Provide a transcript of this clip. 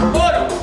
Um,